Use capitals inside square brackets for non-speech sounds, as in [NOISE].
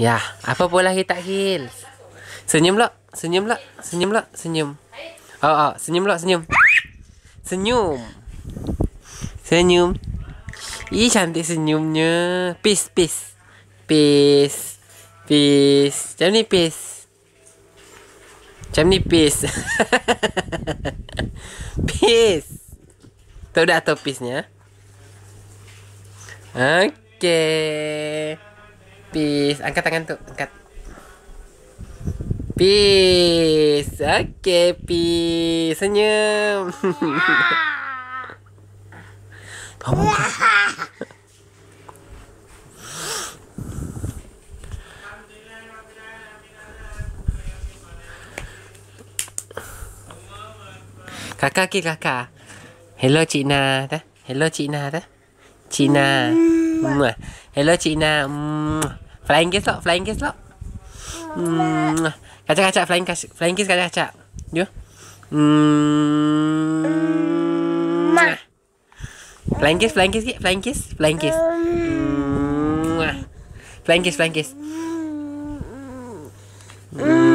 Ya, apa pula kita kill? Senyum lah, senyum lah, senyum lah, senyum. Oh, oh, senyum lah, senyum. Senyum. Senyum. Ih, cantik senyumnya. Peace, peace. Peace. Peace. Macam ni peace. Macam ni peace. [LAUGHS] peace. Tahu dah atau peace-nya? Okay. Peace. Angkat tangan tu. Angkat. Peace. Okay, peace. Senyum. [LAUGHS] Kamu Kakak ke kakak. Hello Cik Na. Dah. Hello Cik Na. Dah. Cik Na. Hello Cik Na. Flying kiss lah, flying kiss lah. Hmm. Kacak kacak flying kiss, flying kiss kacak kacak. Yo. Hmm. ma, Flying kiss, flying kiss, flying kiss, flying kiss. Hmm. Flying kiss, flying kiss. Hmm. hmm.